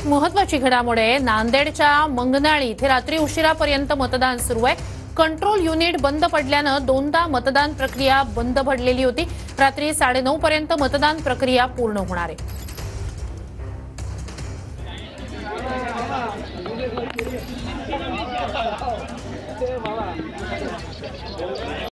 एक महत्वाची घडामोडी नांदेडच्या मंगनाळी इथे रात्री उशिरापर्यंत मतदान सुरू आहे. कंट्रोल युनिट बंद पडल्यानं दोनदा मतदान प्रक्रिया बंद पडलेली होती. रात्री साडेनऊ पर्यंत मतदान प्रक्रिया पूर्ण होणार आहे.